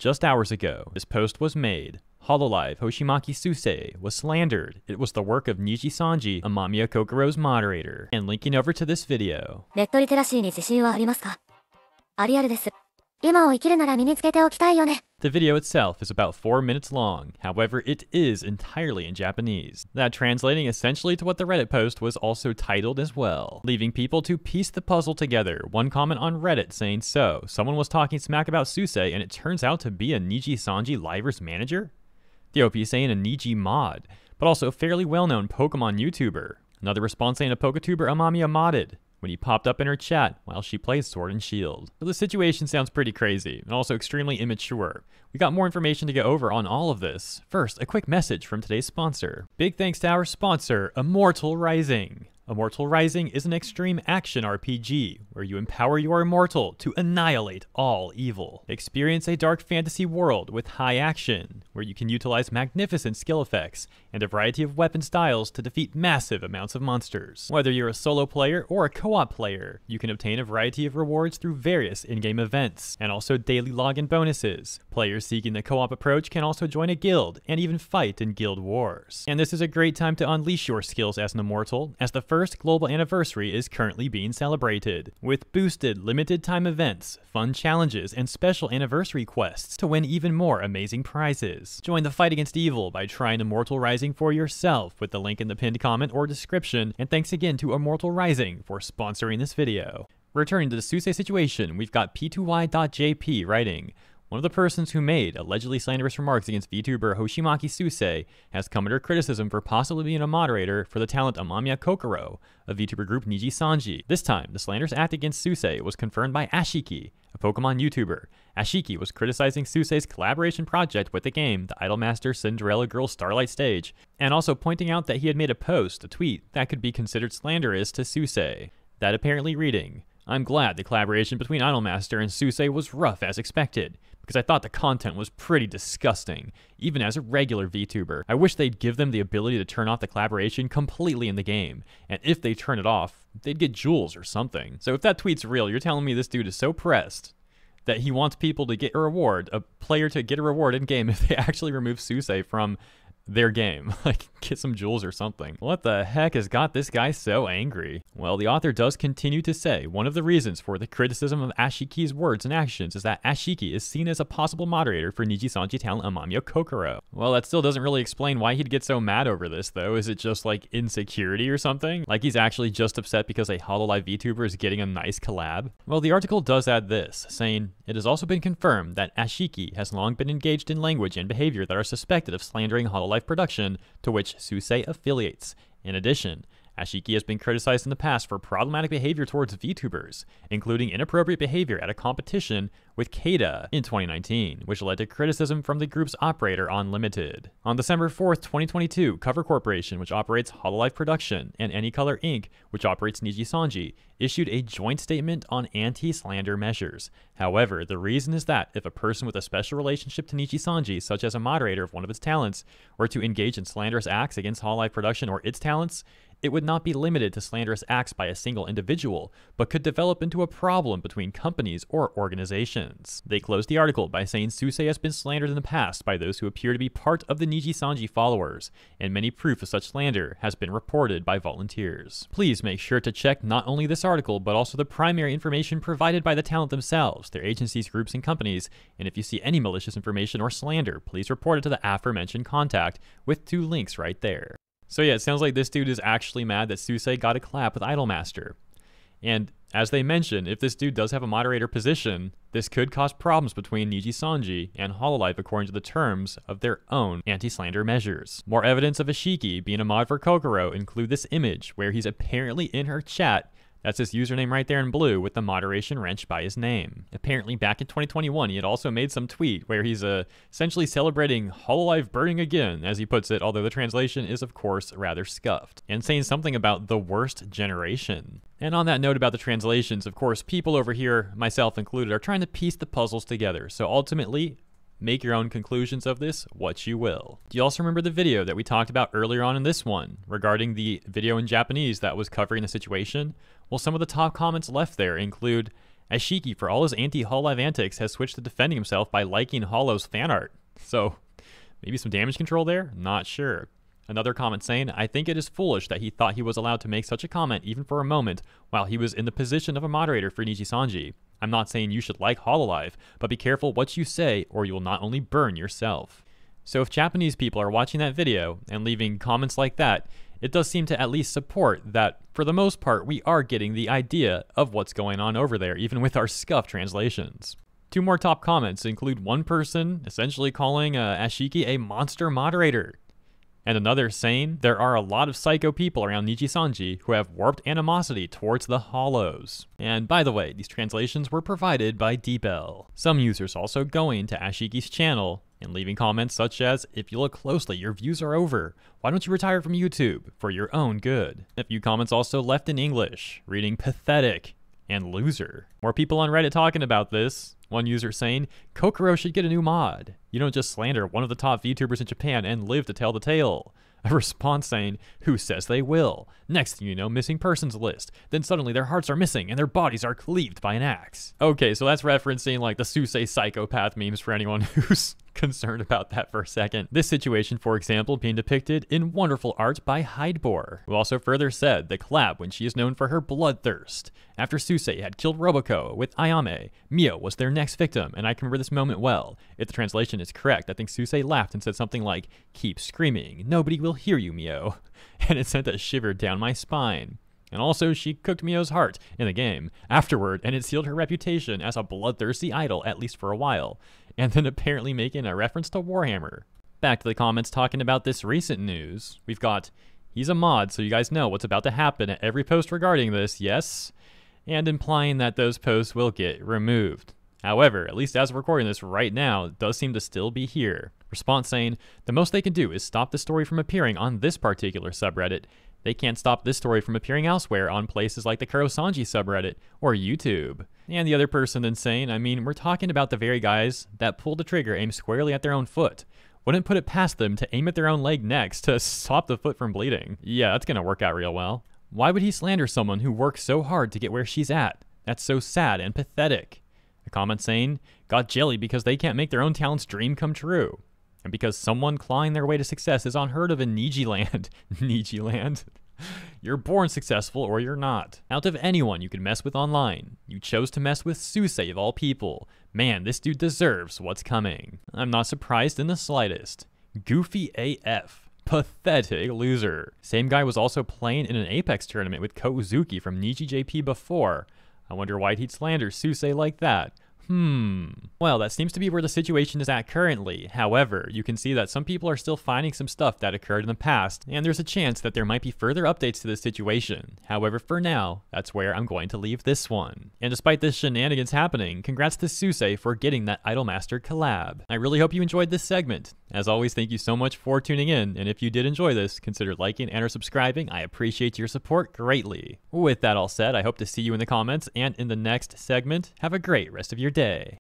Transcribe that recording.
Just hours ago, this post was made. Hololive Hoshimachi Suisei was slandered. It was the work of Nijisanji, Amamiya Kokoro's moderator. And linking over to this video. レッドリテラシーに自信はありますかありあるです。the video itself is about 4 minutes long, however it is entirely in Japanese. That translating essentially to what the Reddit post was also titled as well, leaving people to piece the puzzle together. One comment on Reddit saying, so, someone was talking smack about Suisei and it turns out to be a Nijisanji Liver's manager? The OP saying a Niji mod, but also a fairly well-known Pokemon YouTuber. Another response saying a Poketuber Amami modded when he popped up in her chat while she plays Sword and Shield. So the situation sounds pretty crazy and also extremely immature. We got more information to go over on all of this. First, a quick message from today's sponsor. Big thanks to our sponsor, Immortal Rising. Immortal Rising is an extreme action RPG where you empower your immortal to annihilate all evil. Experience a dark fantasy world with high action, where you can utilize magnificent skill effects and a variety of weapon styles to defeat massive amounts of monsters. Whether you're a solo player or a co op player, you can obtain a variety of rewards through various in game events, and also daily login bonuses. Players seeking the co op approach can also join a guild and even fight in guild wars. And this is a great time to unleash your skills as an immortal, as the first global anniversary is currently being celebrated, with boosted limited time events, fun challenges, and special anniversary quests to win even more amazing prizes. Join the fight against evil by trying Immortal Rising for yourself with the link in the pinned comment or description, and thanks again to Immortal Rising for sponsoring this video. Returning to the Suisei situation, we've got p2y.jp writing. One of the persons who made allegedly slanderous remarks against VTuber Hoshimachi Suisei has come under criticism for possibly being a moderator for the talent Amamiya Kokoro of VTuber group Nijisanji. This time, the slanderous act against Suisei was confirmed by Ashiki, a Pokemon YouTuber. Ashiki was criticizing Suisei's collaboration project with the game, the Idolmaster Cinderella Girl Starlight Stage, and also pointing out that he had made a post, a tweet, that could be considered slanderous to Suisei. That apparently reading, I'm glad the collaboration between Idolmaster and Suisei was rough as expected, because I thought the content was pretty disgusting, even as a regular VTuber. I wish they'd give them the ability to turn off the collaboration completely in the game, and if they turn it off, they'd get jewels or something. So if that tweet's real, you're telling me this dude is so pressed that he wants people to get a reward, a player to get a reward in game if they actually remove Suisei from their game. like, get some jewels or something. What the heck has got this guy so angry? Well, the author does continue to say one of the reasons for the criticism of Ashiki's words and actions is that Ashiki is seen as a possible moderator for Nijisanji talent Amamiya Kokoro. Well, that still doesn't really explain why he'd get so mad over this, though. Is it just like insecurity or something? Like he's actually just upset because a Hololive VTuber is getting a nice collab? Well, the article does add this, saying, It has also been confirmed that Ashiki has long been engaged in language and behavior that are suspected of slandering Hololive production to which Suisei affiliates. In addition, Ashiki has been criticized in the past for problematic behavior towards VTubers, including inappropriate behavior at a competition with Kada in 2019, which led to criticism from the group's operator Unlimited. On December 4th, 2022, Cover Corporation, which operates Hololive Production, and Anycolor Inc., which operates Nijisanji, issued a joint statement on anti-slander measures. However, the reason is that if a person with a special relationship to Nijisanji, such as a moderator of one of its talents, were to engage in slanderous acts against Hololive Production or its talents, it would not be limited to slanderous acts by a single individual, but could develop into a problem between companies or organizations. They closed the article by saying Suisei has been slandered in the past by those who appear to be part of the Nijisanji followers, and many proof of such slander has been reported by volunteers. Please make sure to check not only this article, but also the primary information provided by the talent themselves, their agencies, groups, and companies, and if you see any malicious information or slander, please report it to the aforementioned contact with two links right there. So yeah, it sounds like this dude is actually mad that Suisei got a clap with Idolmaster. And as they mentioned, if this dude does have a moderator position, this could cause problems between Nijisanji and Hololive according to the terms of their own anti-slander measures. More evidence of Ashiki being a mod for Kokoro include this image where he's apparently in her chat that's his username right there in blue with the moderation wrench by his name. Apparently, back in 2021, he had also made some tweet where he's uh, essentially celebrating Hololive burning again, as he puts it, although the translation is, of course, rather scuffed, and saying something about the worst generation. And on that note about the translations, of course, people over here, myself included, are trying to piece the puzzles together. So ultimately, Make your own conclusions of this what you will. Do you also remember the video that we talked about earlier on in this one regarding the video in Japanese that was covering the situation? Well, some of the top comments left there include Ashiki, for all his anti-Hololive antics, has switched to defending himself by liking Hollow's fan art. So, maybe some damage control there? Not sure. Another comment saying, I think it is foolish that he thought he was allowed to make such a comment even for a moment while he was in the position of a moderator for Nijisanji. I'm not saying you should like Hololive, but be careful what you say or you will not only burn yourself. So if Japanese people are watching that video and leaving comments like that, it does seem to at least support that, for the most part, we are getting the idea of what's going on over there, even with our scuff translations. Two more top comments include one person essentially calling uh, Ashiki a monster moderator, and another saying there are a lot of psycho people around Nijisanji who have warped animosity towards the Hollows. And by the way, these translations were provided by DeepL. Some users also going to Ashiki's channel and leaving comments such as, if you look closely, your views are over. Why don't you retire from YouTube for your own good? A few comments also left in English, reading pathetic and loser. More people on Reddit talking about this. One user saying, Kokoro should get a new mod. You don't just slander one of the top VTubers in Japan and live to tell the tale. A response saying, Who says they will? Next thing you know, missing persons list. Then suddenly their hearts are missing and their bodies are cleaved by an axe. Okay, so that's referencing like the Suisei psychopath memes for anyone who's concerned about that for a second. This situation, for example, being depicted in wonderful art by Hydebor, who also further said the collab when she is known for her bloodthirst. After Suisei had killed Roboco with Ayame, Mio was their next victim, and I can remember this moment well. If the translation is correct, I think Suisei laughed and said something like, Keep screaming, nobody will hear you, Mio. And it sent a shiver down my spine. And also, she cooked Mio's heart in the game afterward, and it sealed her reputation as a bloodthirsty idol, at least for a while and then apparently making a reference to Warhammer. Back to the comments talking about this recent news. We've got, he's a mod, so you guys know what's about to happen at every post regarding this, yes? And implying that those posts will get removed. However, at least as we're recording this right now, it does seem to still be here. Response saying, the most they can do is stop the story from appearing on this particular subreddit. They can't stop this story from appearing elsewhere on places like the Kurosanji subreddit or YouTube. And the other person then saying, I mean, we're talking about the very guys that pulled the trigger aimed squarely at their own foot. Wouldn't put it past them to aim at their own leg next to stop the foot from bleeding. Yeah, that's gonna work out real well. Why would he slander someone who works so hard to get where she's at? That's so sad and pathetic. A comment saying, got jelly because they can't make their own talent's dream come true. And because someone clawing their way to success is unheard of in Niji land. Niji land? You're born successful or you're not. Out of anyone you could mess with online, you chose to mess with Suisei of all people. Man, this dude deserves what's coming. I'm not surprised in the slightest. Goofy AF. Pathetic loser. Same guy was also playing in an Apex tournament with Kozuki from Niji JP before. I wonder why he'd slander Suisei like that. Hmm. Well, that seems to be where the situation is at currently. However, you can see that some people are still finding some stuff that occurred in the past, and there's a chance that there might be further updates to this situation. However, for now, that's where I'm going to leave this one. And despite this shenanigans happening, congrats to Suisei for getting that Idolmaster collab. I really hope you enjoyed this segment. As always, thank you so much for tuning in, and if you did enjoy this, consider liking and or subscribing. I appreciate your support greatly. With that all said, I hope to see you in the comments and in the next segment. Have a great rest of your day day.